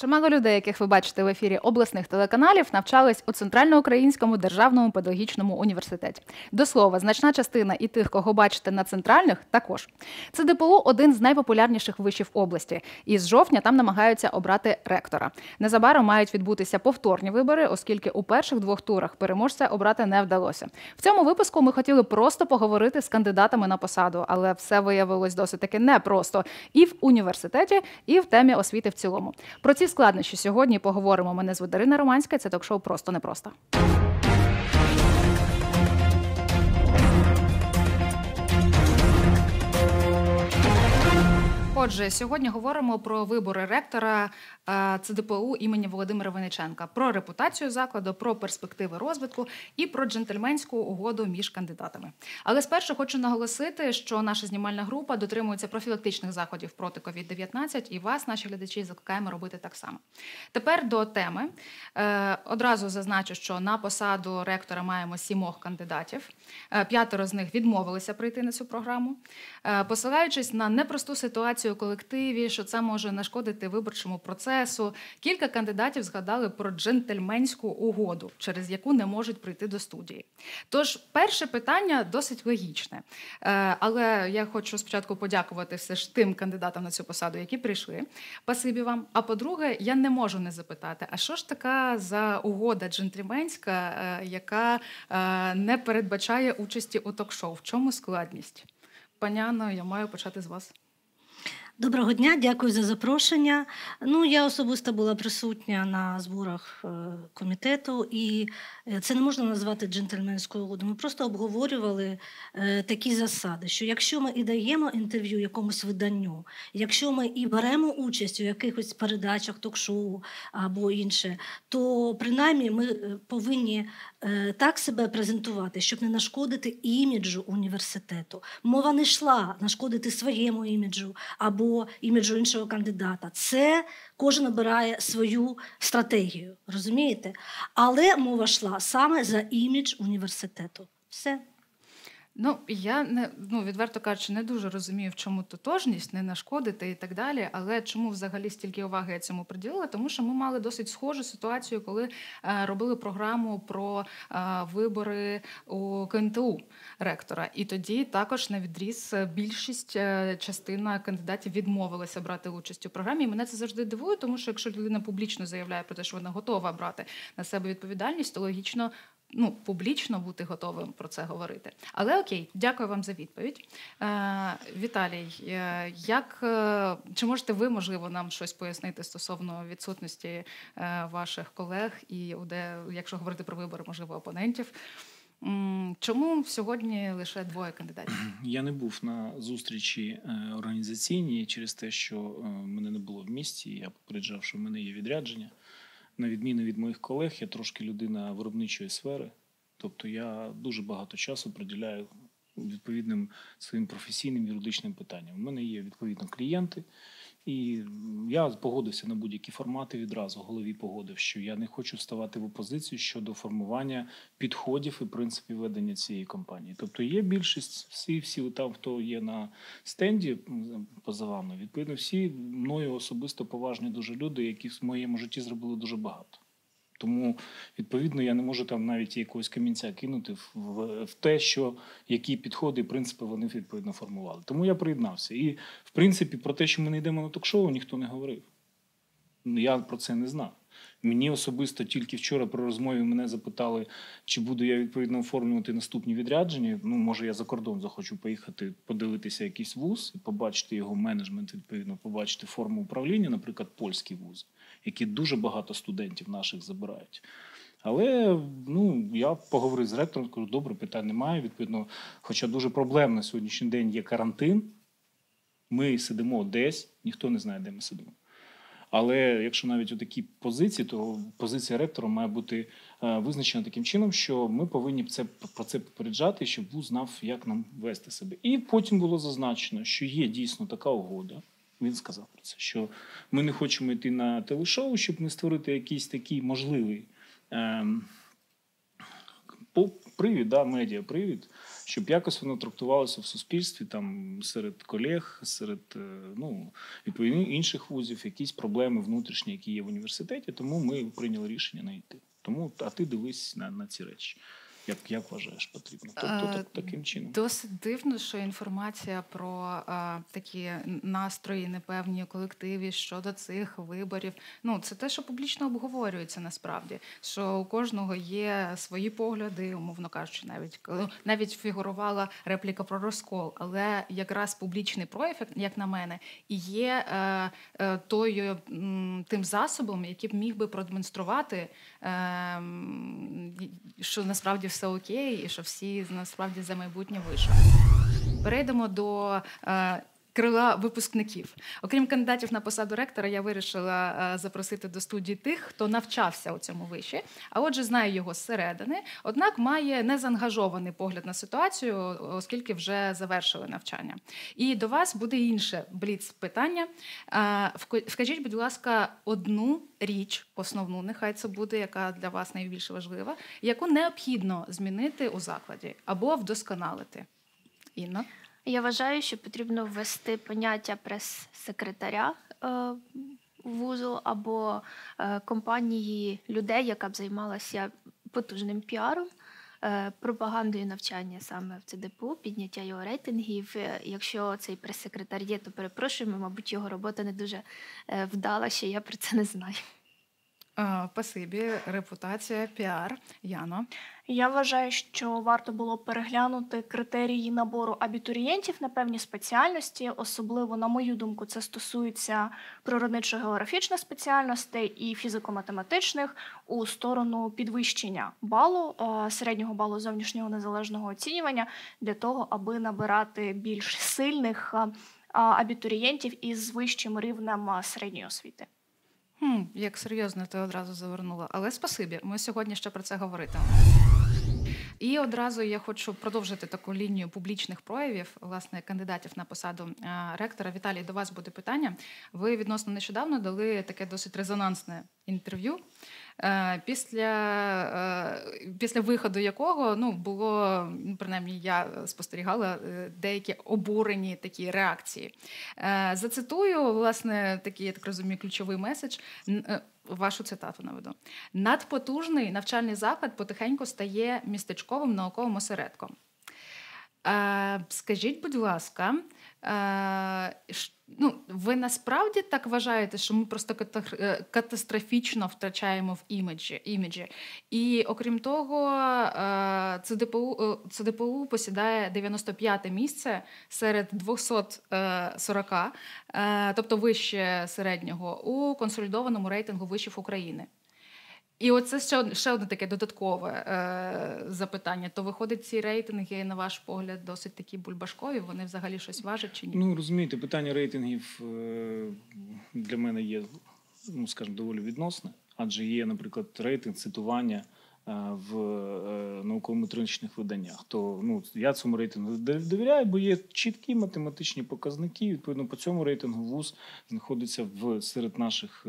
Чимало людей, яких ви бачите в ефірі обласних телеканалів, навчались у Центральноукраїнському державному педагогічному університеті. До слова, значна частина і тих, кого бачите на центральних, також це ДПУ один з найпопулярніших вишів області. І з жовтня там намагаються обрати ректора. Незабаром мають відбутися повторні вибори, оскільки у перших двох турах переможця обрати не вдалося. В цьому випуску ми хотіли просто поговорити з кандидатами на посаду, але все виявилось досить таки непросто і в університеті, і в темі освіти в цілому. Про ці складнощі сьогодні поговоримо. Мене звуть Дарина Романська. Це ток-шоу просто непросто. Отже, сьогодні говоримо про вибори ректора е, ЦДПУ імені Володимира Винниченка, про репутацію закладу, про перспективи розвитку і про джентльменську угоду між кандидатами. Але спершу хочу наголосити, що наша знімальна група дотримується профілактичних заходів проти COVID-19 і вас, наші глядачі, закликаємо робити так само. Тепер до теми Е, одразу зазначу, що на посаду ректора маємо сімох кандидатів. Е, П'ятеро з них відмовилися прийти на цю програму, посилаючись на непросту ситуацію у колективі, що це може нашкодити виборчому процесу. Кілька кандидатів згадали про джентльменську угоду, через яку не можуть прийти до студії. Тож, перше питання досить логічне. Е, Але я хочу спочатку подякувати все ж тим кандидатам на цю посаду, які прийшли. Спасибі вам. А по-друге, я не можу не запитати, а що ж така за угода джентльменська, е, яка е, не передбачає участі у ток-шоу? В чому складність? Паняно, я маю почати з вас. Доброго дня, дякую за запрошення. Ну, я особисто була присутня на зборах е, комітету, і е, це не можна назвати джентльменською угодою. Ми просто обговорювали е, такі засади, що якщо ми і даємо інтерв'ю якомусь виданню, якщо ми і беремо участь у якихось передачах, ток-шоу або інше, то принаймні ми повинні так себе презентувати, щоб не нашкодити іміджу університету. Мова не йшла нашкодити своєму іміджу або іміджу іншого кандидата. Це кожен обирає свою стратегію, розумієте? Але мова йшла саме за імідж університету. Все. Ну, я не ну відверто кажучи, не дуже розумію, в чому тотожність, не нашкодити і так далі. Але чому взагалі стільки уваги я цьому приділила? Тому що ми мали досить схожу ситуацію, коли е, робили програму про е, вибори у КНТУ ректора. І тоді також на відріз більшість е, частина кандидатів відмовилася брати участь у програмі. І мене це завжди дивує, тому що якщо людина публічно заявляє про те, що вона готова брати на себе відповідальність, то логічно ну, публічно бути готовим про це говорити. Але окей, дякую вам за відповідь. Е, Віталій, е, як е, чи можете ви, можливо, нам щось пояснити стосовно відсутності е, ваших колег і де, якщо говорити про вибори, можливо, опонентів? Чому сьогодні лише двоє кандидатів? Я не був на зустрічі організаційній через те, що мене не було в місті. Я попереджав, що в мене є відрядження. На відміну від моїх колег, я трошки людина виробничої сфери. Тобто я дуже багато часу приділяю відповідним своїм професійним юридичним питанням. У мене є відповідно клієнти, і я погодився на будь-які формати відразу. Голові погодив, що я не хочу ставати в опозицію щодо формування підходів і принципів ведення цієї компанії. Тобто є більшість, всі, всі там, хто є на стенді поза вами, відповідно, всі мною особисто поважні дуже люди, які в моєму житті зробили дуже багато. Тому, відповідно, я не можу там навіть якогось камінця кинути в, в, те, що які підходи принципи вони відповідно формували. Тому я приєднався. І, в принципі, про те, що ми не йдемо на ток-шоу, ніхто не говорив. Я про це не знав. Мені особисто тільки вчора при розмові мене запитали, чи буду я відповідно оформлювати наступні відрядження. Ну, може, я за кордон захочу поїхати подивитися якийсь вуз і побачити його менеджмент, відповідно, побачити форму управління, наприклад, польський вуз, які дуже багато студентів наших забирають. Але ну, я поговорив з ректором, кажу, добре, питань немає. Відповідно, хоча дуже проблемно сьогоднішній день є карантин, ми сидимо десь, ніхто не знає, де ми сидимо. Але якщо навіть у такі позиції, то позиція ректора має бути е, визначена таким чином, що ми повинні це про це попереджати, щоб вуз знав, як нам вести себе. І потім було зазначено, що є дійсно така угода. Він сказав про це, що ми не хочемо йти на телешоу, щоб не створити якийсь такий можливий ем, привід, да, медіа привід, щоб якось воно трактувалося в суспільстві, там серед колег, серед е, ну, відповідно інших вузів, якісь проблеми внутрішні, які є в університеті. Тому ми прийняли рішення не йти. Тому а ти дивись на, на ці речі. Як, як вважаєш потрібно? Тобто Е, так, таким чином. Досить дивно, що інформація про а, такі настрої непевні колективі щодо цих виборів. Ну це те, що публічно обговорюється насправді. Що у кожного є свої погляди, умовно кажучи, навіть коли навіть фігурувала репліка про розкол, але якраз публічний прояв, як- як на мене, і є е, е, тою тим засобом, який б міг би продемонструвати, е, що насправді все окей, і що всі насправді за майбутнє вийшли. Перейдемо до е, крила випускників. Окрім кандидатів на посаду ректора, я вирішила е, запросити до студії тих, хто навчався у цьому виші, а отже, знає його зсередини, однак має незаангажований погляд на ситуацію, оскільки вже завершили навчання. І до вас буде інше бліц питання. Е, Вкажіть, будь ласка, одну річ, основну, нехай це буде, яка для вас найбільш важлива, яку необхідно змінити у закладі або вдосконалити. Інна? Я вважаю, що потрібно ввести поняття прес-секретаря е, вузу або е, компанії людей, яка б займалася потужним піаром, е, пропагандою навчання саме в ЦДПУ, підняття його рейтингів. Якщо цей прес-секретар є, то перепрошуємо, мабуть, його робота не дуже вдала, ще я про це не знаю. А, Спасибі, репутація, піар. Яно. Я вважаю, що варто було переглянути критерії набору абітурієнтів на певні спеціальності. Особливо, на мою думку, це стосується природничо-географічних спеціальностей і фізико-математичних у сторону підвищення балу середнього балу зовнішнього незалежного оцінювання для того, аби набирати більш сильних абітурієнтів із вищим рівнем середньої освіти. Хм, як серйозно ти одразу завернула. Але спасибі, ми сьогодні ще про це говоритимемо. І одразу я хочу продовжити таку лінію публічних проявів, власне, кандидатів на посаду е, ректора. Віталій, до вас буде питання. Ви відносно нещодавно дали таке досить резонансне інтерв'ю, е, після, е, після виходу якого ну, було, ну, принаймні, я спостерігала деякі обурені такі реакції. Зацитую, власне, такий, я так розумію, ключовий меседж. Вашу цитату наведу. Надпотужний навчальний заклад потихеньку стає містечковим науковим осередком. Е, скажіть, будь ласка, ну, ви насправді так вважаєте, що ми просто е, катастрофічно втрачаємо в іміджі, іміджі? І окрім того, е, ЦДПУ, е, ЦДПУ посідає 95-те місце серед 240, е, тобто вище середнього, у консолідованому рейтингу вишів України. І оце ще, ще одне таке додаткове е, запитання. То виходить, ці рейтинги, на ваш погляд, досить такі бульбашкові, вони взагалі щось важать чи ні? Ну розумієте, питання рейтингів е, для мене є, ну скажімо, доволі відносне, адже є, наприклад, рейтинг цитування е, в е, науково-метричних виданнях. То ну я цьому рейтингу довіряю, бо є чіткі математичні показники. Відповідно, по цьому рейтингу ВУЗ знаходиться в серед наших.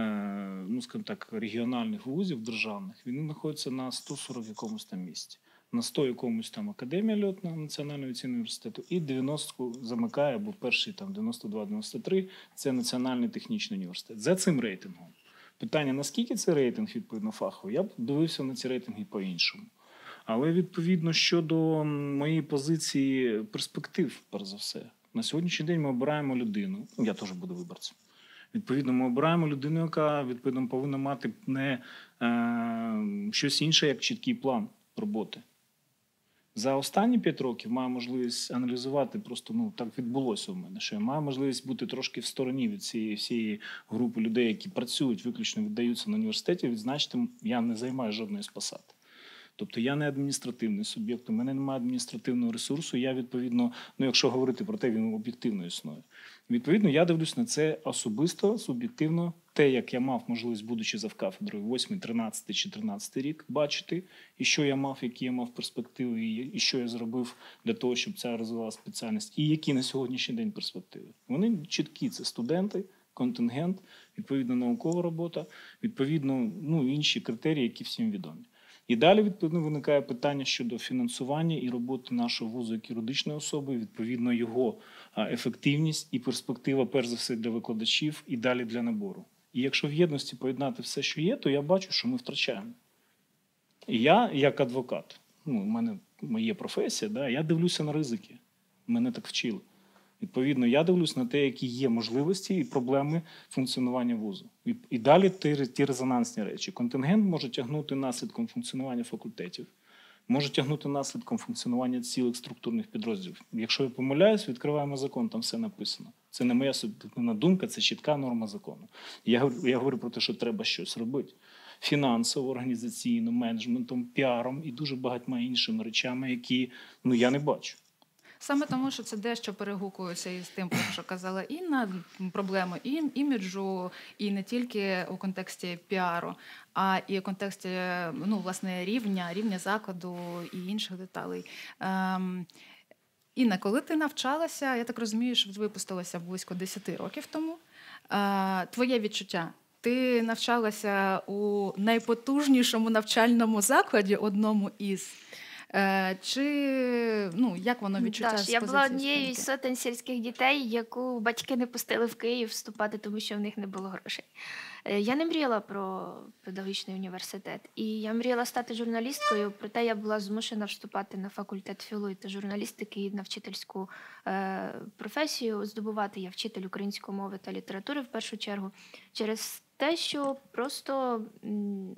Е, Ну, скажімо так, регіональних вузів державних, він знаходиться на 140 якомусь там місці. На 100 якомусь там академія льотна Національного авіаційного університету, і 90 замикає, або перший там 92-93 це Національний технічний університет. За цим рейтингом. Питання, наскільки це рейтинг відповідно фаховий, я б дивився на ці рейтинги по-іншому. Але відповідно щодо моєї позиції перспектив, перш за все, на сьогоднішній день ми обираємо людину. Ну, я теж буду виборцем. Відповідно, ми обираємо людину, яка відповідно повинна мати не е, щось інше, як чіткий план роботи. За останні п'ять років маю можливість аналізувати. Просто ну так відбулося у мене, що я маю можливість бути трошки в стороні від цієї всієї групи людей, які працюють, виключно віддаються на університеті. Відзначити, я не займаю жодної з посад. Тобто я не адміністративний суб'єкт, у мене немає адміністративного ресурсу. Я відповідно, ну якщо говорити про те, він об'єктивно існує. Відповідно, я дивлюсь на це особисто, суб'єктивно, те, як я мав можливість, будучи завкафедрою 8, 13 чи 13 рік, бачити, і що я мав, які я мав перспективи, і що я зробив для того, щоб ця розвивала спеціальність, і які на сьогоднішній день перспективи. Вони чіткі, це студенти, контингент, відповідно наукова робота, відповідно ну, інші критерії, які всім відомі. І далі відповідно виникає питання щодо фінансування і роботи нашого вузу як юридичної особи, відповідно, його ефективність і перспектива, перш за все, для викладачів і далі для набору. І якщо в єдності поєднати все, що є, то я бачу, що ми втрачаємо. І я, як адвокат, ну, у мене моя професія, да, я дивлюся на ризики. Мене так вчили. Відповідно, я дивлюсь на те, які є можливості і проблеми функціонування вузу. І, і далі ті, ті резонансні речі. Контингент може тягнути наслідком функціонування факультетів, може тягнути наслідком функціонування цілих структурних підрозділів. Якщо я помиляюсь, відкриваємо закон, там все написано. Це не моя суб'єктивна думка, це чітка норма закону. Я, я говорю про те, що треба щось робити. Фінансово, організаційно, менеджментом, піаром і дуже багатьма іншими речами, які ну я не бачу. Саме тому, що це дещо перегукується із тим, про що казала Інна, проблеми і іміджу, і не тільки у контексті піару, а і у контексті ну, власне рівня, рівня закладу і інших деталей. Ем, Інна, коли ти навчалася, я так розумію, що випустилася близько 10 років тому. Е, твоє відчуття. Ти навчалася у найпотужнішому навчальному закладі, одному із. Е, чи ну як воно відчуття? Так, з я була однією з сотень сільських дітей, яку батьки не пустили в Київ вступати, тому що в них не було грошей. Е, Я не мріяла про педагогічний університет, і я мріяла стати журналісткою, проте я була змушена вступати на факультет філології та журналістики і на вчительську е, професію. Здобувати я вчитель української мови та літератури в першу чергу через те, що просто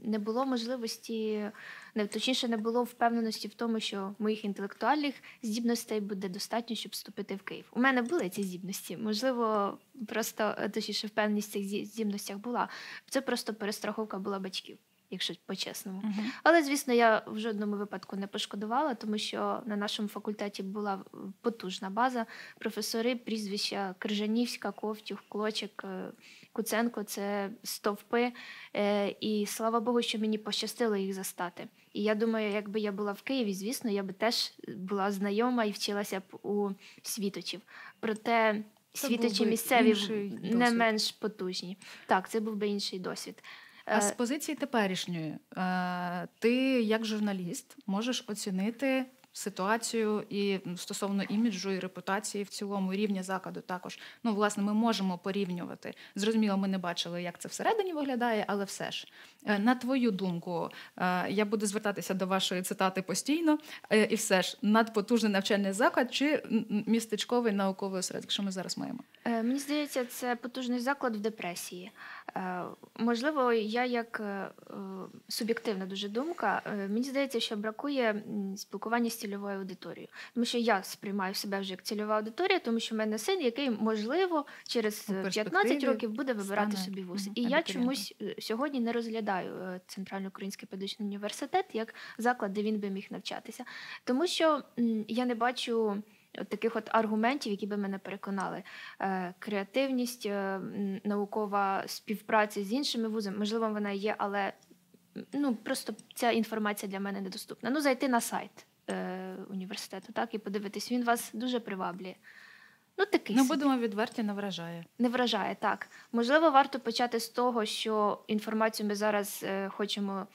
не було можливості, не точніше, не було впевненості в тому, що моїх інтелектуальних здібностей буде достатньо, щоб вступити в Київ. У мене були ці здібності. Можливо, просто точніше впевненість в цих здібностях була. Це просто перестраховка була батьків, якщо по-чесному. Мгм. Але, звісно, я в жодному випадку не пошкодувала, тому що на нашому факультеті була потужна база. Професори, прізвища Крижанівська, Ковтюх, Клочик, е, Куценко це стовпи. Е, І слава Богу, що мені пощастило їх застати. І я думаю, якби я була в Києві, звісно, я би теж була знайома і вчилася б у світочів. Проте світочі місцеві не менш потужні. Так, це був би інший досвід. А з Е, позиції теперішньої, е, ти як журналіст можеш оцінити ситуацію і стосовно іміджу і репутації в цілому рівня закладу також. Ну, власне, ми можемо порівнювати. Зрозуміло, ми не бачили, як це всередині виглядає, але все ж. Е, На твою думку, е, я буду звертатися до вашої цитати постійно, е, і все ж надпотужний навчальний заклад чи містечковий науковий осередок, що ми зараз маємо? Мені здається, це потужний заклад в депресії. Можливо, я як суб'єктивна дуже думка. Мені здається, що бракує спілкування з цільовою аудиторією. Тому що я сприймаю себе вже як цільова аудиторія, тому що в мене син, який, можливо, через У е, перспективі 15 років буде вибирати стане, собі вуз. мгм, І я чомусь е, сьогодні не розглядаю е, Центральний український педагогічний університет як заклад, де він би міг навчатися. Тому що я не бачу. От таких от аргументів, які би мене переконали. Креативність, наукова співпраця з іншими вузами, можливо, вона є, але ну, просто ця інформація для мене недоступна. Ну, зайти на сайт е, університету, так, і подивитись, він вас дуже приваблює. Ну, такий Ну, собі. будемо відверті, не вражає. не вражає, так. Можливо, варто почати з того, що інформацію ми зараз е, хочемо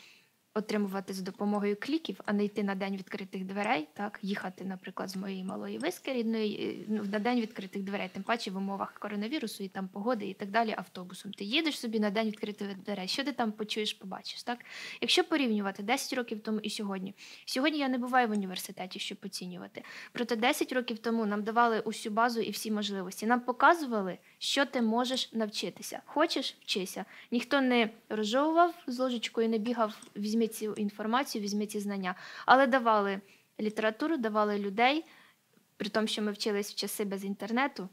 отримувати за допомогою кліків, а не йти на день відкритих дверей, так, їхати, наприклад, з моєї малої виски рідної е, ну, на день відкритих дверей, тим паче в умовах коронавірусу і там погоди і так далі автобусом. Ти їдеш собі на день відкритих дверей. Що ти там почуєш, побачиш? Так? Якщо порівнювати 10 років тому і сьогодні, сьогодні я не буваю в університеті, щоб оцінювати. Проте 10 років тому нам давали усю базу і всі можливості. Нам показували, що ти можеш навчитися. Хочеш вчися. Ніхто не розжовував з ложечкою, не бігав, цю інформацію, візьми ці знання. Але давали літературу, давали людей, при тому, що ми вчились в часи без інтернету.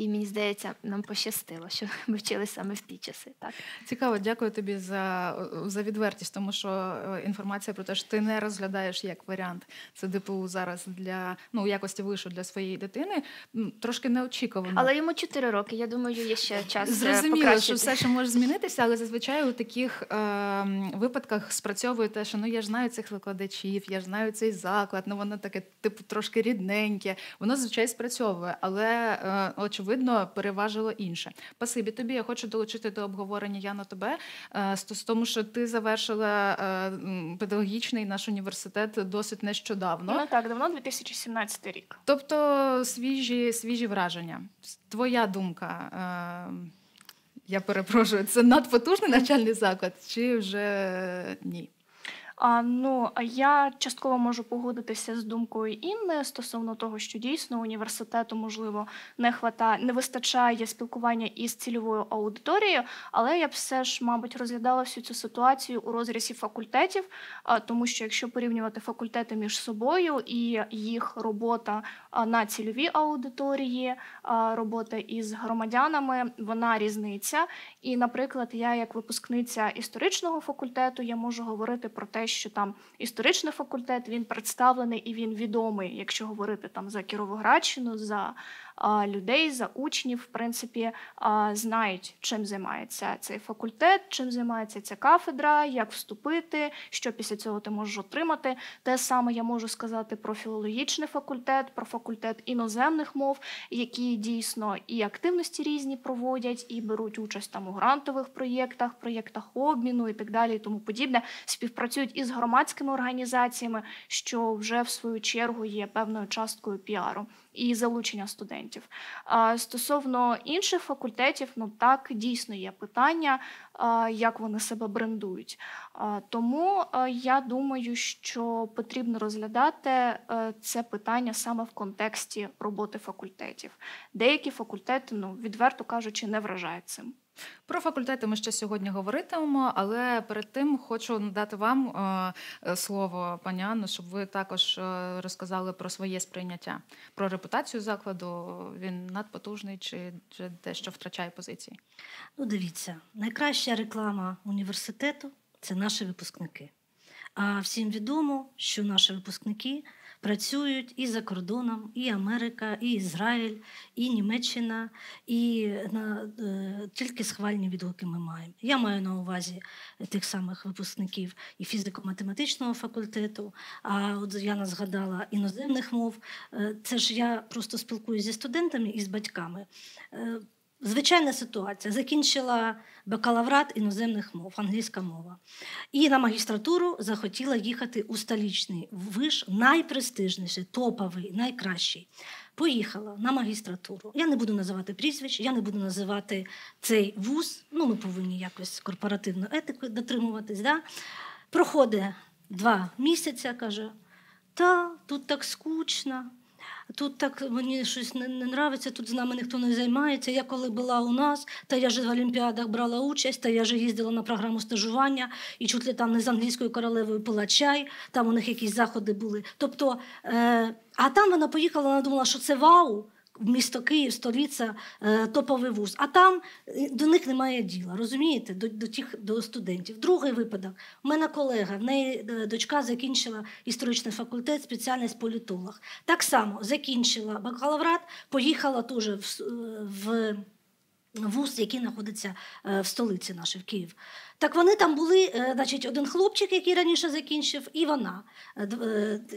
І мені здається, нам пощастило, що ми вчилися саме в ті часи. Так? Цікаво, дякую тобі за, за відвертість, тому що е, інформація про те, що ти не розглядаєш як варіант це ДПУ зараз для ну якості вишу для своєї дитини. Трошки неочікувано. Але йому 4 роки. Я думаю, є ще час. е, Зрозуміло, покращити. що все ще може змінитися, але зазвичай у таких е, випадках спрацьовує те, що ну я ж знаю цих викладачів, я ж знаю цей заклад, ну воно таке, типу, трошки рідненьке. Воно звичайно спрацьовує, але е, очевидно, очевидно переважило інше. Пасибі тобі я хочу долучити до обговорення Яно тебе, е, тому що ти завершила е, педагогічний наш університет досить нещодавно. Ну так, давно 2017 рік. Тобто свіжі, свіжі враження. Твоя думка. Е, я перепрошую, це надпотужний навчальний заклад, чи вже ні? А, Ну я частково можу погодитися з думкою Інни стосовно того, що дійсно університету можливо не хвата, не вистачає спілкування із цільовою аудиторією, але я б все ж, мабуть, розглядала всю цю ситуацію у розрізі факультетів, а, тому що якщо порівнювати факультети між собою і їх робота на цільовій аудиторії, робота із громадянами, вона різниця. І, наприклад, я як випускниця історичного факультету, я можу говорити про те що там історичний факультет він представлений і він відомий, якщо говорити там за Кіровоградщину, за людей, за учнів, в принципі, знають, чим займається цей факультет, чим займається ця кафедра, як вступити, що після цього ти можеш отримати. Те саме я можу сказати про філологічний факультет, про факультет іноземних мов, які дійсно і активності різні проводять, і беруть участь там у грантових проєктах, проєктах обміну і так далі, і тому подібне, співпрацюють із громадськими організаціями, що вже в свою чергу є певною часткою піару і залучення студентів. Стосовно інших факультетів, ну так дійсно є питання, як вони себе брендують. Тому я думаю, що потрібно розглядати е, це питання саме в контексті роботи факультетів. Деякі факультети, ну відверто кажучи, не вражають цим. Про факультети ми ще сьогодні говоритимемо, але перед тим хочу надати вам е, е, слово, пані Анно, щоб ви також е, розказали про своє сприйняття, про репутацію закладу. Він надпотужний чи, чи дещо втрачає позиції? Ну, дивіться, найкраща реклама університету це наші випускники. А всім відомо, що наші випускники працюють і за кордоном, і Америка, і Ізраїль, і Німеччина, і на е, тільки схвальні відгуки ми маємо. Я маю на увазі тих самих випускників і фізико-математичного факультету. А от я згадала іноземних мов. Е, це ж я просто спілкуюся зі студентами і з батьками. Звичайна ситуація. Закінчила бакалаврат іноземних мов, англійська мова. І на магістратуру захотіла їхати у столічний виш, найпрестижніший, топовий, найкращий. Поїхала на магістратуру. Я не буду називати прізвищ, я не буду називати цей вуз. Ну, ми повинні якось корпоративну етику дотримуватись. Да? Проходить два місяці, каже, та тут так скучно. Тут так мені щось не, не нравиться, тут з нами ніхто не займається. Я коли була у нас, та я ж в Олімпіадах брала участь, та я ж їздила на програму стажування і чуть ли там не з англійською королевою пила чай, там у них якісь заходи були. Тобто, е, А там вона поїхала, вона думала, що це вау місто Київ, столиця, е, топовий вуз. А там е, до них немає діла, розумієте, до до, тих до студентів. Другий випадок. У мене колега, в неї е, дочка закінчила історичний факультет, спеціальність політолог. Так само закінчила бакалаврат, поїхала теж в. в Вуз, який знаходиться в столиці нашій, в Київ. Так вони там були, значить, один хлопчик, який раніше закінчив, і вона,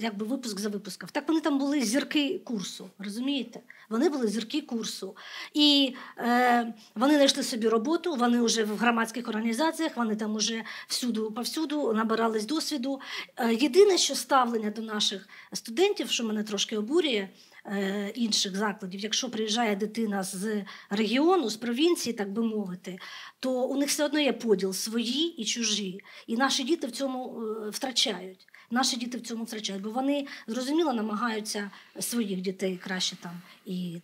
якби випуск за випуском. Так вони там були зірки курсу, розумієте? Вони були зірки курсу. І е, вони знайшли собі роботу, вони вже в громадських організаціях, вони там вже всюду повсюду набирались досвіду. Е, єдине, що ставлення до наших студентів, що мене трошки обурює. Е, інших закладів, якщо приїжджає дитина з регіону, з провінції, так би мовити, то у них все одно є поділ свої і чужі. І наші діти в цьому е, втрачають. Наші діти в цьому втрачають, бо вони зрозуміло намагаються своїх дітей краще там і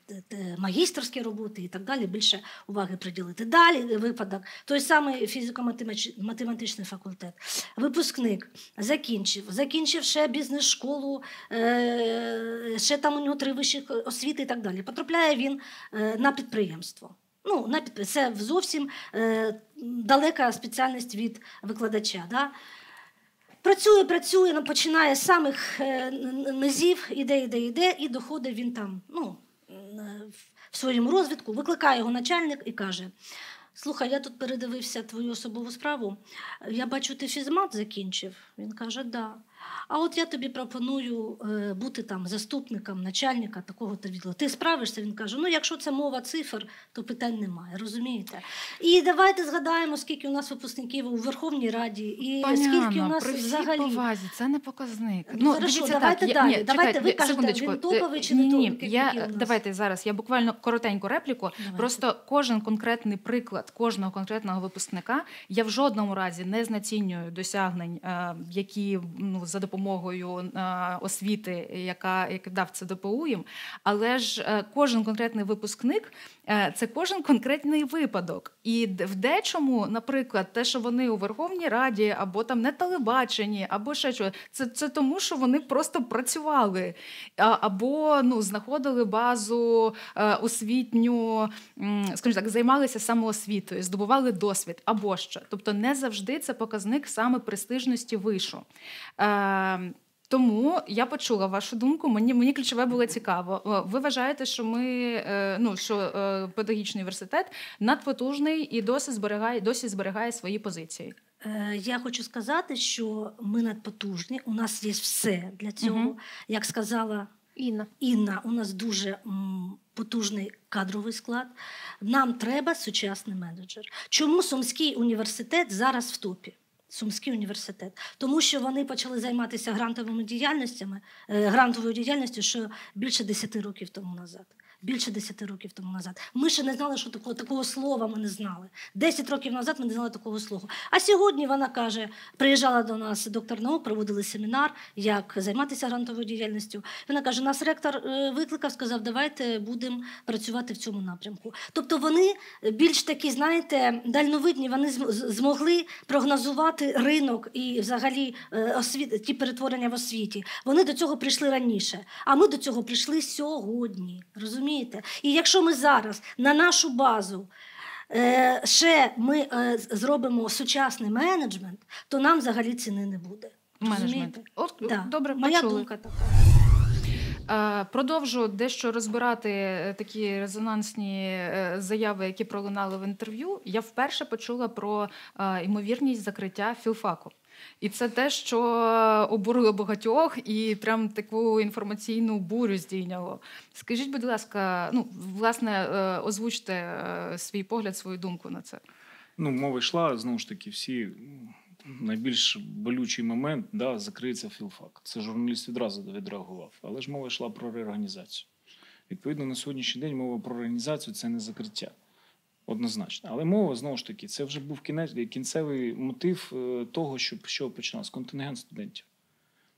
магістерські роботи, і так далі більше уваги приділити. Далі випадок той самий фізико-математичний факультет. Випускник закінчив, закінчив ще бізнес-школу, е, ще там у нього три вищих освіти і так далі. Потрапляє він е, на підприємство. Ну, на Це зовсім е, далека спеціальність від викладача. Да? Працює, працює, починає з самих е, низів, іде, іде, іде, і доходить він там ну, в своєму розвитку, викликає його начальник і каже: Слухай, я тут передивився твою особову справу. Я бачу, ти фізмат закінчив. Він каже, да. А от я тобі пропоную е, бути там заступником начальника такого-то відділу. Ти справишся? Він каже: ну, якщо це мова цифр, то питань немає, розумієте? І давайте згадаємо, скільки у нас випускників у Верховній Раді, і скільки у нас при всій взагалі. повазі, це не показник. Ну, хорошо, давайте я- далі. ні, Давайте чекайте, ви я- кажете, він топовий чи не ні, топовий, я? Давайте зараз, я буквально коротеньку репліку. Давайте. Просто кожен конкретний приклад кожного конкретного випускника я в жодному разі не знецінюю досягнень, е, які ну, за допомогою е, освіти, яка як дав ЦДПУ їм. Але ж е, кожен конкретний випускник е, це кожен конкретний випадок. І в дечому, наприклад, те, що вони у Верховній Раді або там на телебаченні, або ще що, це, це тому, що вони просто працювали або ну, знаходили базу освітню, скажімо так, займалися самоосвітою, здобували досвід або що. Тобто не завжди це показник саме престижності вишу. Е, тому я почула вашу думку. Мені мені ключове було цікаво. Ви вважаєте, що ми е, ну що е, педагогічний університет надпотужний і досі зберігає досі зберігає свої позиції. Е, Я хочу сказати, що ми надпотужні, у нас є все для цього. Мгм. Як сказала Інна. Інна, у нас дуже потужний кадровий склад. Нам треба сучасний менеджер. Чому Сумський університет зараз в топі? Сумський університет, тому що вони почали займатися грантовими діяльностями, е, грантовою діяльністю, що більше 10 років тому назад. Більше 10 років тому назад. Ми ще не знали, що такого, такого слова ми не знали. 10 років назад ми не знали такого слова. А сьогодні вона каже: приїжджала до нас доктор наук, проводили семінар, як займатися грантовою діяльністю. Вона каже: нас ректор е, викликав, сказав, давайте будемо працювати в цьому напрямку. Тобто вони більш такі, знаєте, дальновидні, вони зм- змогли прогнозувати ринок і взагалі е, освіт, ті перетворення в освіті. Вони до цього прийшли раніше, а ми до цього прийшли сьогодні. Розумієте? І якщо ми зараз на нашу базу. е, Ще ми е, зробимо сучасний менеджмент, то нам взагалі ціни не буде. Менеджмент. От Да. добре, Моя почули. думка така. Е, Продовжу дещо розбирати е, такі резонансні е, заяви, які пролунали в інтерв'ю. Я вперше почула про ймовірність закриття філфаку. І це те, що обурило багатьох, і прям таку інформаційну бурю здійняло. Скажіть, будь ласка, ну власне, е, озвучте е, свій погляд, свою думку на це. Ну, мова йшла знову ж таки, всі найбільш болючий момент, да, закриється філфак. Це журналіст відразу відреагував. Але ж мова йшла про реорганізацію. Відповідно, на сьогоднішній день мова про реорганізацію це не закриття. Однозначно. Але мова знову ж таки, це вже був кінець, кінцевий мотив е, того, що, що починалось контингент студентів.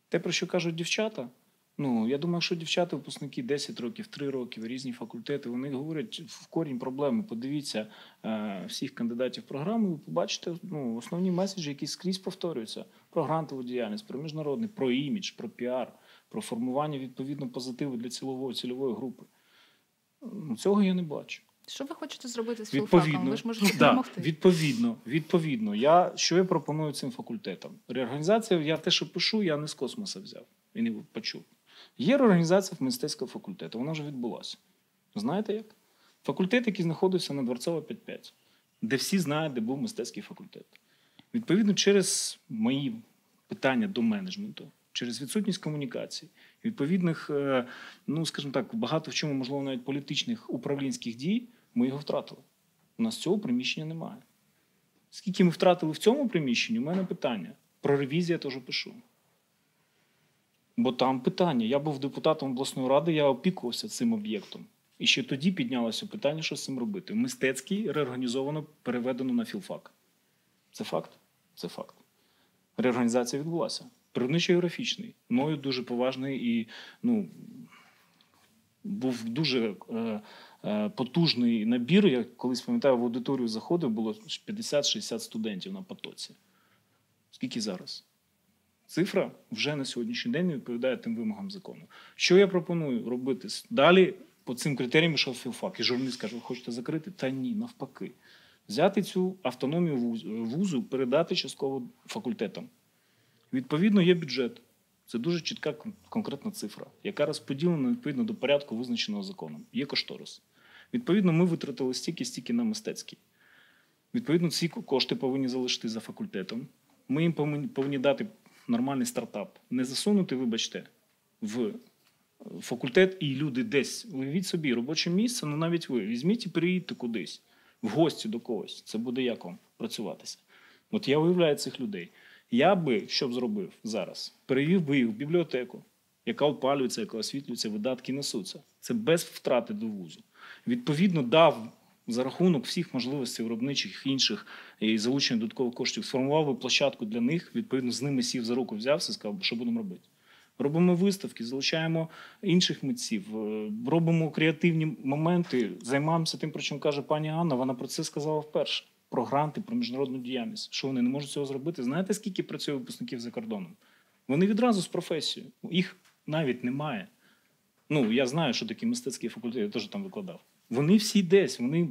Те, про що кажуть дівчата, ну я думаю, що дівчата, випускники 10 років, 3 роки, різні факультети, вони говорять в корінь проблеми. Подивіться е, всіх кандидатів в програму, ви побачите ну, основні меседжі, які скрізь повторюються: про грантову діяльність, про міжнародний, про імідж, про піар, про формування відповідно позитиву для цілової цільової групи. Ну, Цього я не бачу. Що ви хочете зробити з філфаком? Ви ж можете да, допомогти. відповідно, відповідно. Я що я пропоную цим факультетам? Реорганізація, я те, що пишу, я не з космоса взяв і не почув. Є реорганізація мистецького факультету, вона вже відбулася. Знаєте як? Факультет, який знаходився на Дворцова 5-5, де всі знають, де був мистецький факультет. Відповідно, через мої питання до менеджменту, через відсутність комунікації, відповідних, е, ну скажімо так, багато в чому, можливо, навіть політичних управлінських дій, ми його втратили. У нас цього приміщення немає. Скільки ми втратили в цьому приміщенні, у мене питання. Про ревізію я теж пишу. Бо там питання. Я був депутатом обласної ради, я опікувався цим об'єктом. І ще тоді піднялося питання, що з цим робити. Мистецький реорганізовано переведено на філфак. Це факт? Це факт. Реорганізація відбулася. Природничо-географічний. Мною дуже поважний і ну, був дуже е, е, потужний набір. Я колись пам'ятаю, в аудиторію заходив, було 50-60 студентів на потоці. Скільки зараз? Цифра вже на сьогоднішній день не відповідає тим вимогам закону. Що я пропоную робити? Далі по цим критеріям йшов філфак. І журналіст каже, ви хочете закрити? Та ні, навпаки. Взяти цю автономію вузу, передати частково факультетам. Відповідно, є бюджет. Це дуже чітка конкретна цифра, яка розподілена відповідно до порядку, визначеного законом. Є кошторис. Відповідно, ми витратили стільки, стільки на мистецький. Відповідно, ці кошти повинні залишити за факультетом. Ми їм повинні, дати нормальний стартап. Не засунути, вибачте, в факультет і люди десь. Уявіть собі, робоче місце, ну навіть ви візьміть і переїдьте кудись, в гості до когось. Це буде як вам працюватися. От я уявляю цих людей. Я би що б зробив зараз? Перевів би їх в бібліотеку, яка опалюється, яка освітлюється, видатки несуться. Це без втрати до вузу. Відповідно, дав за рахунок всіх можливостей виробничих інших і залучення додаткових коштів, сформував би площадку для них, відповідно, з ними сів за руку, взявся і сказав, що будемо робити. Робимо виставки, залучаємо інших митців, е, робимо креативні моменти, займаємося тим, про чим каже пані Анна. Вона про це сказала вперше. Про гранти, про міжнародну діяльність. Що вони не можуть цього зробити? Знаєте, скільки працює випускників за кордоном? Вони відразу з професією. Їх навіть немає. Ну, я знаю, що такі мистецькі факультети, я теж там викладав. Вони всі десь, вони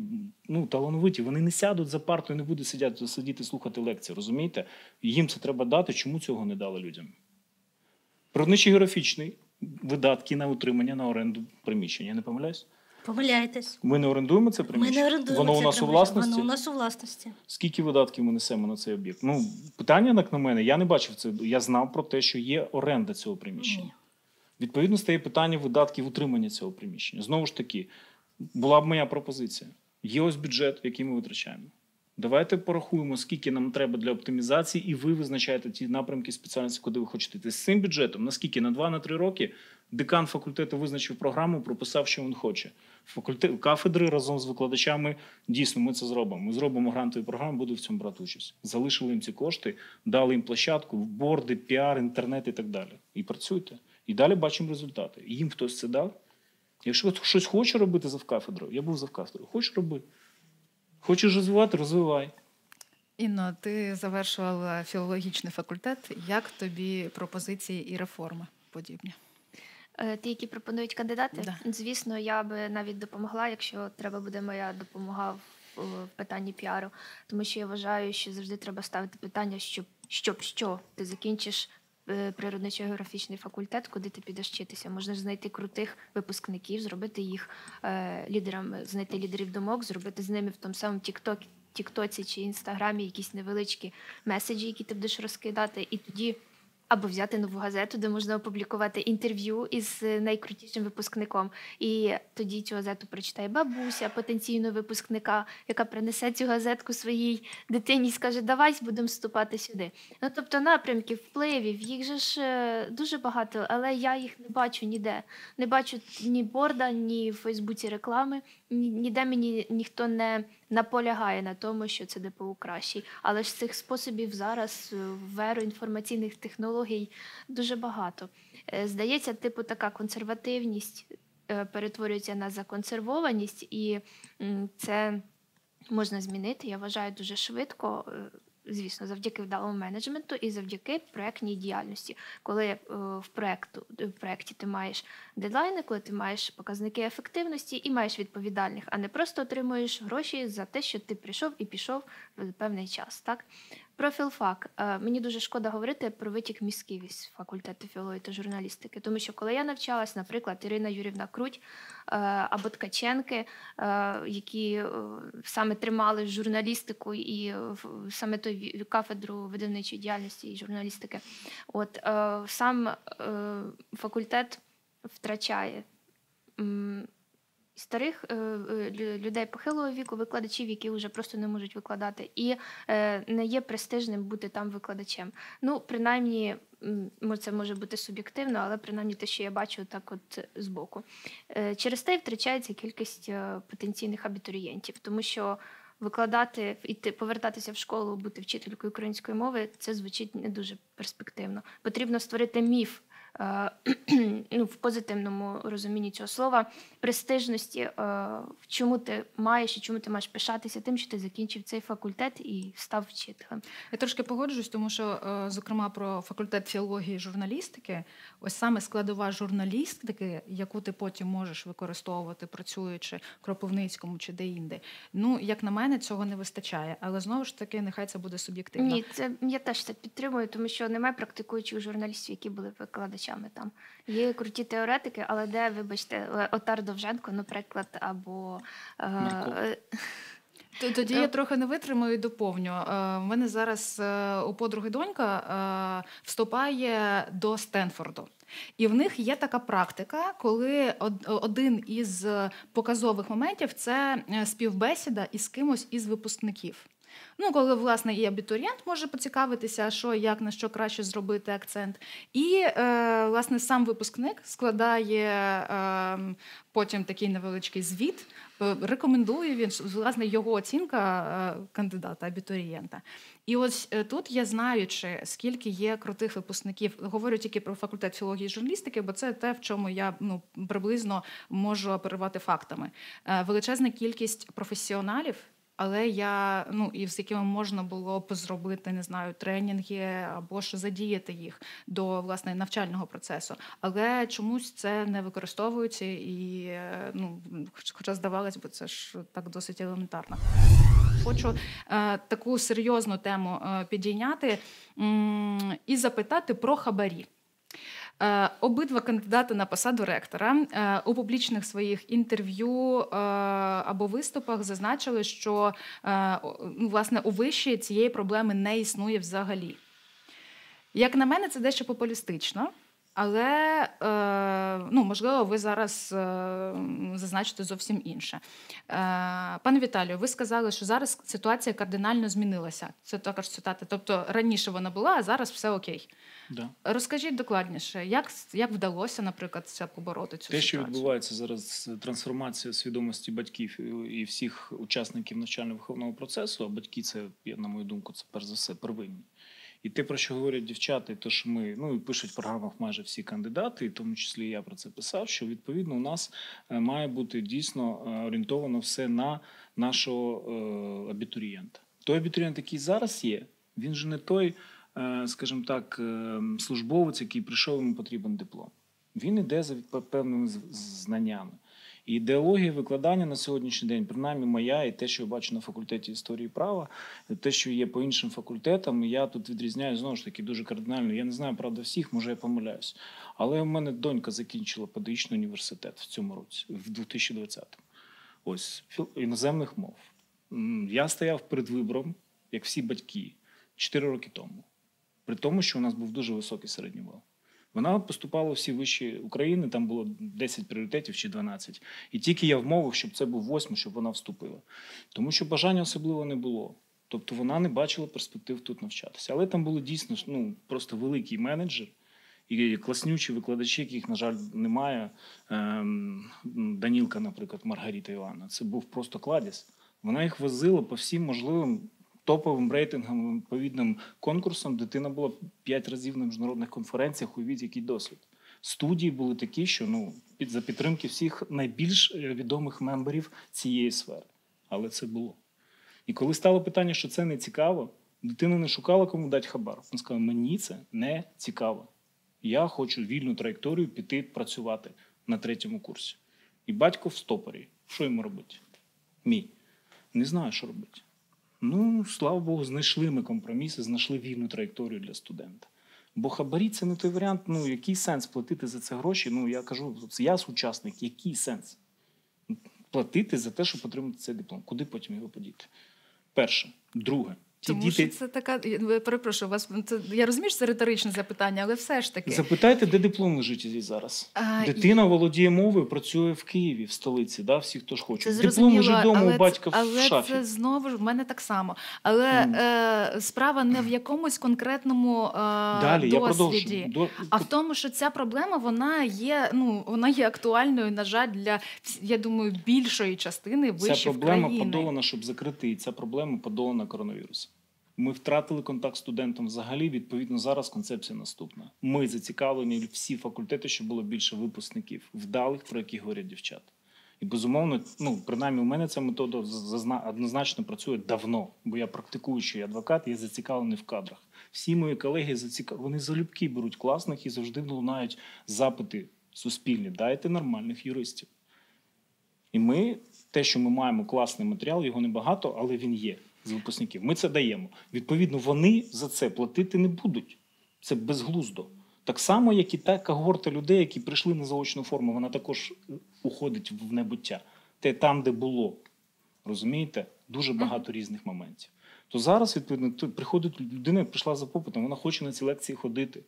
ну, талановиті, вони не сядуть за партою, не будуть сидіти, сидіти слухати лекції, розумієте? Їм це треба дати. Чому цього не дали людям? Природничий географічний видатки на утримання на оренду приміщення. Я не помиляюсь? Помиляєтесь. Ми не орендуємо це Ми приміщення? не орендуємо Воно у це нас у власності? Воно у нас у власності. Скільки видатків ми несемо на цей об'єкт? Ну, питання як на мене, я не бачив це. Я знав про те, що є оренда цього приміщення. Ні. Відповідно, стає питання видатків утримання цього приміщення. Знову ж таки, була б моя пропозиція. Є ось бюджет, який ми витрачаємо. Давайте порахуємо, скільки нам треба для оптимізації, і ви визначаєте ті напрямки спеціальності, куди ви хочете йти. З цим бюджетом, наскільки на 2-3 роки декан факультету визначив програму, прописав, що він хоче. Факультет кафедри разом з викладачами дійсно ми це зробимо. Ми зробимо грантові програми, буду в цьому брати участь. Залишили їм ці кошти, дали їм площадку, борди, піар, інтернет і так далі. І працюйте. І далі бачимо результати. Їм хтось це дав. Якщо хтось хоче робити завкафедрою, я був завкафедрою, хочеш роби. Хочеш розвивати, розвивай. Інно, ти завершувала філологічний факультет. Як тобі пропозиції і реформи подібні? Е, Ті, які пропонують кандидати, Да. звісно, я би навіть допомогла, якщо треба буде моя допомога в, в питанні піару. Тому що я вважаю, що завжди треба ставити питання, щоб, щоб що ти закінчиш е, природничо-географічний факультет, куди ти підеш вчитися. Можна ж знайти крутих випускників, зробити їх е, лідерами, знайти лідерів думок, зробити з ними в тому самому TikTok, Тіктоці чи інстаграмі якісь невеличкі меседжі, які ти будеш розкидати, і тоді або взяти нову газету, де можна опублікувати інтерв'ю із е, найкрутішим випускником. І тоді цю газету прочитає бабуся потенційного випускника, яка принесе цю газетку своїй дитині і скаже: Давай будемо вступати сюди. Ну тобто напрямків, впливів, їх же ж е, дуже багато, але я їх не бачу ніде. Не бачу ні борда, ні в Фейсбуці реклами, ніде мені ніхто не наполягає на тому, що це ДПУ кращий. Але ж цих способів зараз е, в еру інформаційних технологій дуже багато. Е, Здається, типу така консервативність е, перетворюється на законсервованість, і це можна змінити. Я вважаю дуже швидко. Е, Звісно, завдяки вдалому менеджменту і завдяки проектній діяльності, коли е, в проекту в проекті ти маєш дедлайни, коли ти маєш показники ефективності і маєш відповідальних, а не просто отримуєш гроші за те, що ти прийшов і пішов в певний час. Так про філфак Е, мені дуже шкода говорити про витік мізків із факультету філології та журналістики, тому що коли я навчалась, наприклад, Ірина Юрівна Круть е, або Ткаченки, е, які саме тримали журналістику і саме ві- кафедру видавничої діяльності і журналістики, от сам факультет втрачає. Старих е, е, лю- людей похилого віку, викладачів, які вже просто не можуть викладати, і е, не є престижним бути там викладачем. Ну, принаймні, це може бути суб'єктивно, але принаймні те, що я бачу так от збоку. Через те втрачається кількість потенційних абітурієнтів, тому що викладати, іти, повертатися в школу, бути вчителькою української мови, це звучить не дуже перспективно. Потрібно створити міф. Е, Ну, в позитивному розумінні цього слова престижності, е, в чому ти маєш і чому ти маєш пишатися тим, що ти закінчив цей факультет і став вчителем. Я трошки погоджуюсь, тому що, е, зокрема, про факультет філології і журналістики, ось саме складова журналістики, яку ти потім можеш використовувати, працюючи в Кропивницькому чи де-інде. Ну, як на мене, цього не вистачає. Але знову ж таки, нехай це буде суб'єктивно. Ні, це я теж це підтримую, тому що немає практикуючих журналістів, які були викладачами там. Є круті теоретики, але де, вибачте, Отар Довженко, наприклад, або е, е, Тоді я трохи не витримаю і доповню. Е, У мене зараз е, у подруги донька е, вступає до Стенфорду. І в них є така практика, коли один із е, показових моментів це е, співбесіда із кимось із випускників. Ну, коли власне і абітурієнт може поцікавитися, що як на що краще зробити акцент. І е, власне сам випускник складає е, потім такий невеличкий звіт. е, Рекомендує він власне його оцінка е, кандидата абітурієнта. І ось е, тут я знаючи, скільки є крутих випускників, говорю тільки про факультет філології і журналістики, бо це те, в чому я ну приблизно можу оперувати фактами. Величезна кількість професіоналів. Але я ну і з якими можна було б зробити, не знаю, тренінги або ж задіяти їх до власне навчального процесу. Але чомусь це не використовується і е, ну, хоча здавалось би, це ж так досить елементарно. Хочу е, таку серйозну тему е, підійняти м, і запитати про хабарі. Е, Обидва кандидати на посаду ректора е, у публічних своїх інтерв'ю е, або виступах зазначили, що ну, власне у виші цієї проблеми не існує взагалі. Як на мене, це дещо популістично. Але е, ну, можливо, ви зараз е, зазначите зовсім інше. Е, пане Віталію, ви сказали, що зараз ситуація кардинально змінилася. Це також цитата. Тобто раніше вона була, а зараз все окей. Да. Розкажіть докладніше, як, як вдалося, наприклад, це побороти цю Те, що відбувається зараз, трансформація свідомості батьків і всіх учасників навчально-виховного процесу, а батьки це, на мою думку, це перш за все первинні. І те, про що говорять дівчата, те, що ми ну і пишуть в програмах майже всі кандидати, і в тому числі я про це писав, що відповідно у нас е, має бути дійсно е, орієнтовано все на нашого е, абітурієнта. Той абітурієнт, який зараз є, він же не той, е, скажімо так, е, службовець, який прийшов, йому потрібен диплом. Він іде за певними знаннями. Ідеологія викладання на сьогоднішній день, принаймні моя, і те, що я бачу на факультеті історії права, те, що є по іншим факультетам, я тут відрізняю знову ж таки дуже кардинально. Я не знаю, правда, всіх, може я помиляюсь. Але в мене донька закінчила педагогічний університет в цьому році, в 2020-му. Ось іноземних мов. Я стояв перед вибором, як всі батьки, 4 роки тому. При тому, що у нас був дуже високий середній бал. Вона поступала всі вищі України, там було 10 пріоритетів чи 12. І тільки я вмовив, щоб це був восьмий, щоб вона вступила. Тому що бажання особливо не було. Тобто вона не бачила перспектив тут навчатися. Але там були дійсно ну, просто великий менеджер і класнючі викладачі, яких, на жаль, немає. Ем, Данілка, наприклад, Маргарита Івановна. Це був просто кладіс. Вона їх возила по всім можливим топовим рейтингам, відповідним конкурсам. Дитина була п'ять разів на міжнародних конференціях. Уявіть, який досвід. Студії були такі, що ну під за підтримки всіх найбільш е, відомих мемберів цієї сфери. Але це було. І коли стало питання, що це не цікаво, дитина не шукала кому дати хабар. Вона сказала: мені це не цікаво. Я хочу вільну траєкторію піти працювати на третьому курсі. І батько в стопорі. Що йому робити? Мій. Не знаю, що робити. Ну, слава Богу, знайшли ми компроміси, знайшли вільну траєкторію для студента. Бо хабарі це не той варіант. Ну, який сенс платити за це гроші? Ну, я кажу, я сучасник, який сенс? Платити за те, щоб отримати цей диплом. Куди потім його подіти? Перше. Друге. Ті Тому діти... що це така. я Перепрошую вас. Це я розумію, що це риторичне запитання, але все ж таки. Запитайте, де диплом лежить зараз. А, Дитина володіє мовою, працює в Києві, в столиці, да, всі, хто ж хоче. Це Диплом лежить вдома у батька але в шафі. це знову ж в мене так само. Але Ну. е, справа не в якомусь конкретному е, Далі, досвіді. продовжую. До... А в тому, що ця проблема вона є, ну вона є актуальною, на жаль, для я думаю, більшої частини Ця проблема країни. подолана, щоб закрити, і ця проблема подолана коронавірусом. Ми втратили контакт з студентом взагалі. Відповідно, зараз концепція наступна. Ми зацікавлені всі факультети, щоб було більше випускників, вдалих, про які говорять дівчата. І безумовно, ну принаймні, у мене ця метода однозначно працює давно, бо я практикуючий адвокат, я зацікавлений в кадрах. Всі мої колеги зацікав... вони залюбки беруть класних і завжди лунають запити суспільні. Дайте нормальних юристів. І ми, те, що ми маємо класний матеріал, його небагато, але він є з випускників. Ми це даємо. Відповідно, вони за це платити не будуть. Це безглуздо. Так само, як і та когорта людей, які прийшли на заочну форму, вона також уходить в небуття. Те там, де було. Розумієте? дуже багато різних моментів. То зараз, відповідно, приходить людина, прийшла за попитом, вона хоче на ці лекції ходити.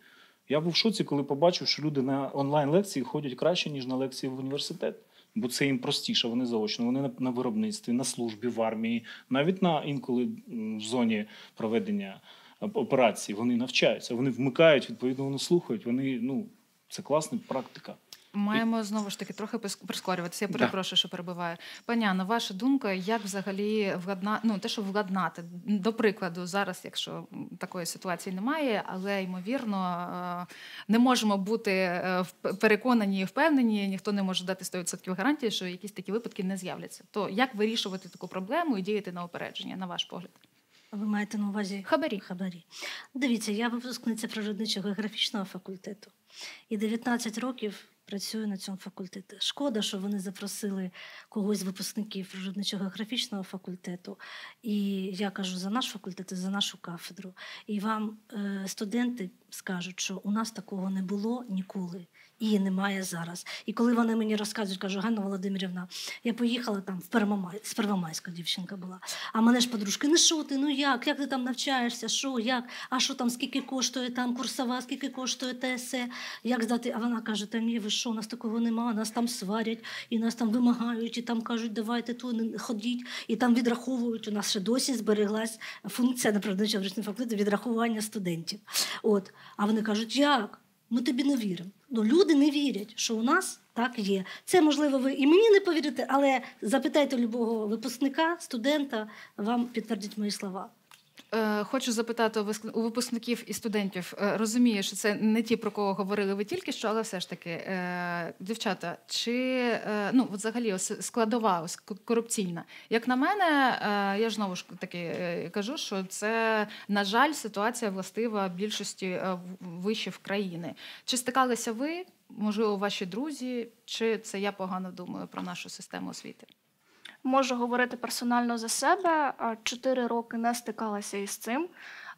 Я був в шоці, коли побачив, що люди на онлайн-лекції ходять краще, ніж на лекції в університет. Бо це їм простіше, вони заочно, вони на, виробництві, на службі, в армії, навіть на інколи в зоні проведення е, операцій вони навчаються, вони вмикають, відповідно, вони слухають. Вони ну це класна практика. Маємо знову ж таки трохи прискорюватися. Я перепрошую, що перебиваю. Пані Анно, ваша думка, як взагалі владна... ну, те, що владнати, до прикладу, зараз, якщо такої ситуації немає, але ймовірно е, не можемо бути е, переконані і впевнені, ніхто не може дати 100% гарантії, що якісь такі випадки не з'являться. То як вирішувати таку проблему і діяти на опередження, на ваш погляд? Ви маєте на увазі Хабарі. хабарі. Дивіться, я випускниця природничого географічного факультету і 19 років працюю на цьому факультеті. Шкода, що вони запросили когось з випускників природничого географічного факультету. І я кажу за наш факультет і за нашу кафедру. І вам е, студенти скажуть, що у нас такого не було ніколи. І немає зараз. І коли вони мені розказують, кажу, Ганна Володимирівна, я поїхала там в Первомай, з Первомайська дівчинка була. А мене ж подружки, ну що ти, ну як? Як ти там навчаєшся? Що, як? А що там, скільки коштує там курсова, скільки коштує ТСЕ? Як здати? А вона каже: Та ні, ви що, нас такого нема, нас там сварять, і нас там вимагають, і там кажуть, давайте не ходіть, і там відраховують. У нас ще досі збереглась функція на природничо факультету відрахування студентів. От. А вони кажуть, як? Ми тобі не віримо. Ну, люди не вірять, що у нас так є. Це можливо, ви і мені не повірите, але запитайте любого випускника, студента, вам підтвердять мої слова. Е, Хочу запитати у випускників і студентів. Е, Розумію, що це не ті, про кого говорили ви тільки що, але все ж таки, е, дівчата, чи ну взагалі складова, ось корупційна. Як на мене, я ж знову ж таки кажу, що це на жаль ситуація властива більшості вишів країни. Чи стикалися ви? Можливо, ваші друзі, чи це я погано думаю про нашу систему освіти? Можу говорити персонально за себе. А, Чотири роки не стикалася із цим.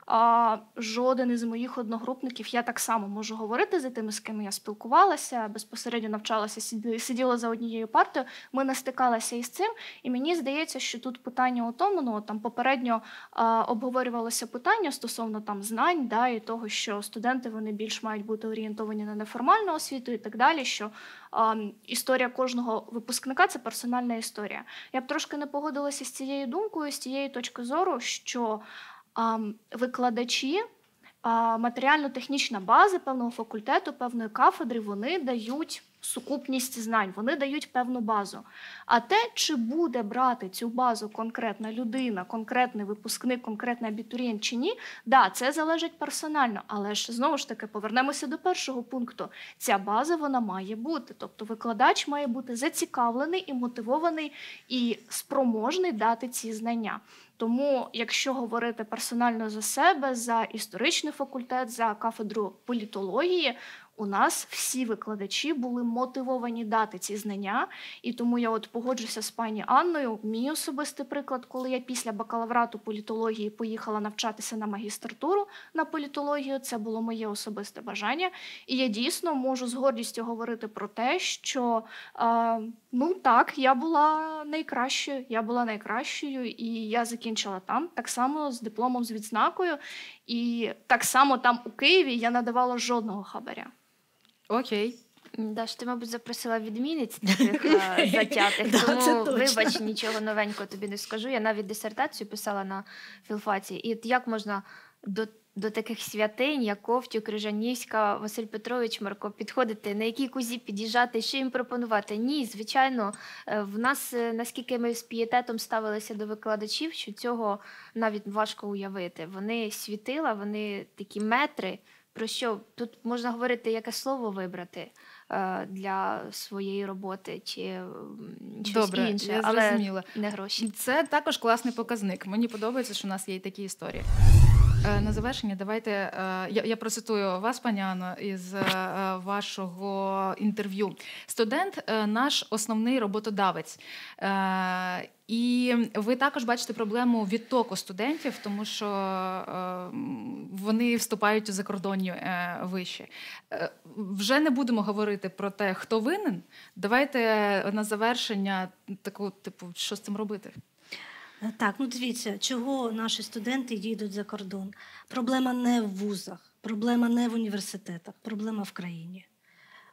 А жоден із моїх одногрупників я так само можу говорити за тими, з ким я спілкувалася, безпосередньо навчалася, сиді- сиділа за однією партою. Ми не стикалися із цим. І мені здається, що тут питання у тому, ну там попередньо а, обговорювалося питання стосовно там знань, да, і того, що студенти вони більш мають бути орієнтовані на неформальну освіту і так далі. Що історія кожного випускника це персональна історія. Я б трошки не погодилася з цією думкою, з тієї точки зору, що викладачі, матеріально-технічна база певного факультету, певної кафедри, вони дають сукупність знань, вони дають певну базу. А те, чи буде брати цю базу конкретна людина, конкретний випускник, конкретний абітурієнт чи ні, да, це залежить персонально. Але ж знову ж таки повернемося до першого пункту. Ця база вона має бути. Тобто викладач має бути зацікавлений і мотивований і спроможний дати ці знання. Тому, якщо говорити персонально за себе, за історичний факультет, за кафедру політології, у нас всі викладачі були мотивовані дати ці знання, і тому я от погоджуся з пані Анною. Мій особистий приклад, коли я після бакалаврату політології поїхала навчатися на магістратуру на політологію, це було моє особисте бажання. І я дійсно можу з гордістю говорити про те, що е, ну так, я була найкращою. Я була найкращою, і я закінчила там так само з дипломом з відзнакою. І так само там у Києві я надавала жодного хабаря. Окей. Даш, ти, мабуть, запросила відмінниць таких е, затятих, Да, тому вибач, нічого новенького тобі не скажу. Я навіть дисертацію писала на філфаці. І як можна до, до таких святинь, як Ковтю, Крижанівська, Василь Петрович, Марко, підходити, на якій кузі під'їжджати, що їм пропонувати? Ні, звичайно, е, в нас, е, наскільки ми з пієтетом ставилися до викладачів, що цього навіть важко уявити. Вони світила, вони такі метри. Про що тут можна говорити, яке слово вибрати е, для своєї роботи чи щось Добре, інше, я але зрозуміла. не гроші. Це також класний показник. Мені подобається, що у нас є і такі історії. Е, На завершення, давайте е, я, я процитую вас, пані Анно, із е, вашого інтерв'ю. Студент наш основний роботодавець. І ви також бачите проблему відтоку студентів, тому що вони вступають у закордонні виші. Вже не будемо говорити про те, хто винен. Давайте на завершення таку, типу, що з цим робити. Е, Так, ну дивіться, чого наші студенти їдуть за кордон. Проблема не в вузах, проблема не в університетах, проблема в країні.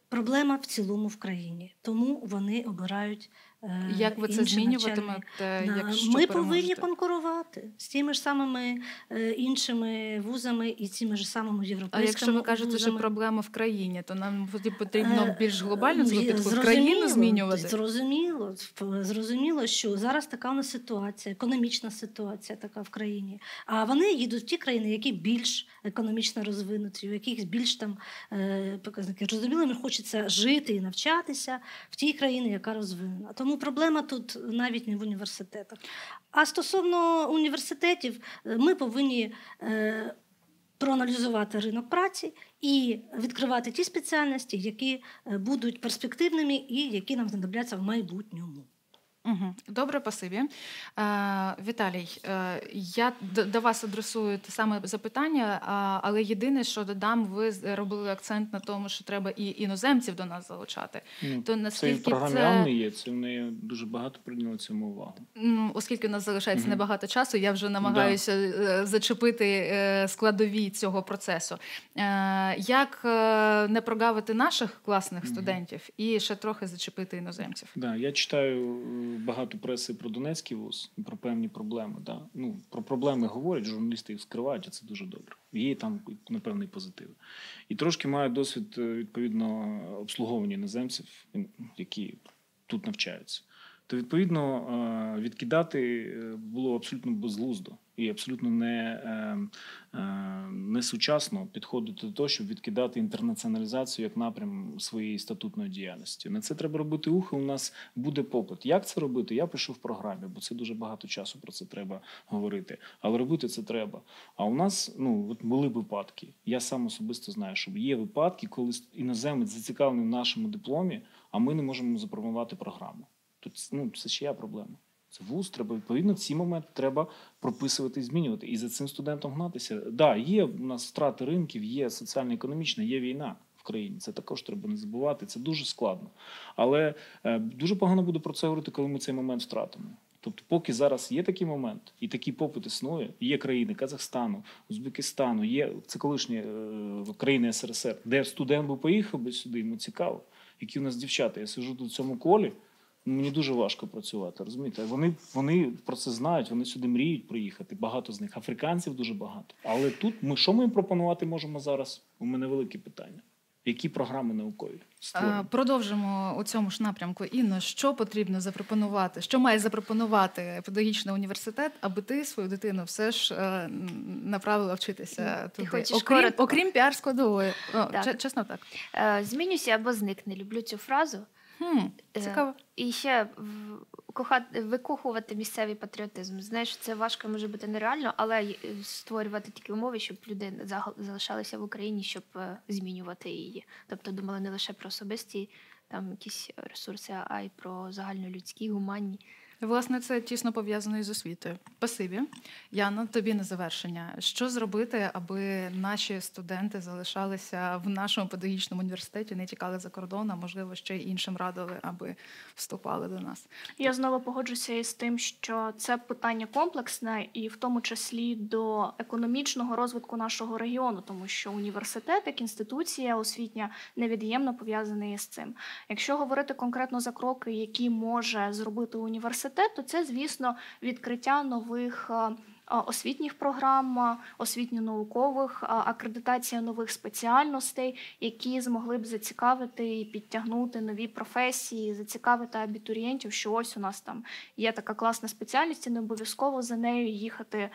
Проблема в цілому в країні. Тому вони обирають. Е, Як ви це змінюватимете? якщо Ми повинні конкурувати з тими ж самими е, іншими вузами і цими ж самими А якщо ви кажете, що проблема в країні, то нам потрібно Е, більш глобально е, підход країну змінювати. Зрозуміло, зрозуміло, що зараз така у нас ситуація, економічна ситуація така в країні. А вони їдуть в ті країни, які більш економічно розвинуті, у яких більш там е, показники. Зрозуміло, їм хочеться жити і навчатися в тій країні, яка розвинена. Тому проблема тут навіть не в університетах. А стосовно університетів, е, ми повинні. Е, Проаналізувати ринок праці і відкривати ті спеціальності, які е, будуть перспективними і які нам знадобляться в майбутньому. Угу. Добре, пасибі. Е, Віталій, е, я до вас адресую те саме запитання, а, але єдине, що додам, ви робили акцент на тому, що треба і іноземців до нас залучати. Ну, То це наскільки в програмі це- Анни є, це в неї дуже багато приділено цьому увагу. Ну, оскільки у нас залишається Мгм. небагато часу, я вже намагаюся е, зачепити е, складові цього процесу. Е, Як е, не прогавити наших класних Мгм. студентів і ще трохи зачепити іноземців? Да, я читаю багато преси про Донецький вуз і про певні проблеми. Да. Ну, про проблеми говорять, журналісти їх скривають, і це дуже добре. Є там напевний позитив. І трошки маю досвід е, відповідно обслуговування іноземців, які тут навчаються. То відповідно е, відкидати е, було абсолютно безглуздо і абсолютно не, е, е, не сучасно підходити до того, щоб відкидати інтернаціоналізацію як напрям своєї статутної діяльності. На це треба робити ухи. У нас буде попит. Як це робити? Я пишу в програмі, бо це дуже багато часу про це треба говорити. Але робити це треба. А у нас ну от були випадки. Я сам особисто знаю, що є випадки, коли іноземець зацікавлений в нашому дипломі, а ми не можемо запропонувати програму. Тут ну це чия проблема. Це вуз, треба відповідно ці моменти треба прописувати і змінювати. І за цим студентом гнатися. Так, да, є у нас втрати ринків, є соціально-економічна, є війна в країні. Це також треба не забувати. Це дуже складно. Але е, дуже погано буде про це говорити, коли ми цей момент втратимо. Тобто, поки зараз є такий момент, і такий попит існує, є країни Казахстану, Узбекистану, є це колишні е, країни СРСР, де студент би поїхав би сюди, йому цікаво, які у нас дівчата. Я сижу тут в цьому колі. Ну, Мені дуже важко працювати, розумієте? Вони, вони про це знають, вони сюди мріють приїхати. Багато з них африканців дуже багато. Але тут ми що ми їм пропонувати можемо зараз? У мене велике питання. Які програми наукові створені? Продовжимо у цьому ж напрямку. Інно, що потрібно запропонувати? Що має запропонувати педагогічний університет, аби ти свою дитину все ж е, направила вчитися Ти туди? хочеш окрім, коротко? окрім піар складової. Так. чесно так. Е, Змінюся або зникне. Люблю цю фразу. Хм, Е, цікаво. І ще кохати, викохувати місцевий патріотизм. Знаєш, це важко може бути нереально, але е, створювати такі умови, щоб люди залишалися в Україні, щоб е, змінювати її. Тобто думали не лише про особисті там якісь ресурси, а й про загальнолюдські, гуманні. Власне, це тісно пов'язано із освітою. Спасибі. Яна, тобі на завершення. Що зробити, аби наші студенти залишалися в нашому педагогічному університеті, не тікали за кордон, а можливо ще й іншим радили, аби вступали до нас? Я знову погоджуся із тим, що це питання комплексне, і в тому числі до економічного розвитку нашого регіону, тому що університет як інституція освітня невід'ємно пов'язаний із цим. Якщо говорити конкретно за кроки, які може зробити університет, то це, звісно, відкриття нових. е, е, Освітніх програм, е, освітньо-наукових, акредитація нових спеціальностей, які змогли б зацікавити і підтягнути нові професії, зацікавити абітурієнтів, що ось у нас там є така класна спеціальність, і не обов'язково за нею їхати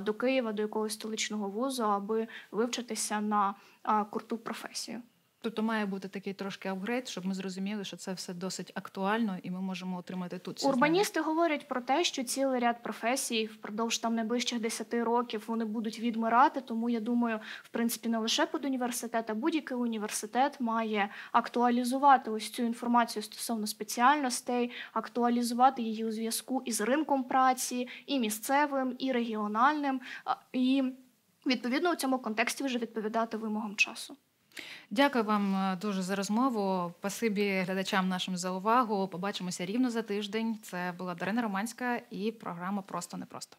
до Києва, до якогось столичного вузу, аби вивчитися на а, круту професію. Тобто має бути такий трошки апгрейд, щоб ми зрозуміли, що це все досить актуально, і ми можемо отримати тут. ці знання. Урбаністи говорять про те, що цілий ряд професій впродовж там найближчих 10 років вони будуть відмирати. Тому я думаю, в принципі, не лише під університет, а будь-який університет має актуалізувати ось цю інформацію стосовно спеціальностей, актуалізувати її у зв'язку із ринком праці, і місцевим, і регіональним, і відповідно у цьому контексті вже відповідати вимогам часу. Дякую вам е, дуже за розмову. Спасибі глядачам нашим за увагу. Побачимося рівно за тиждень. Це була Дарина Романська і програма Просто непросто.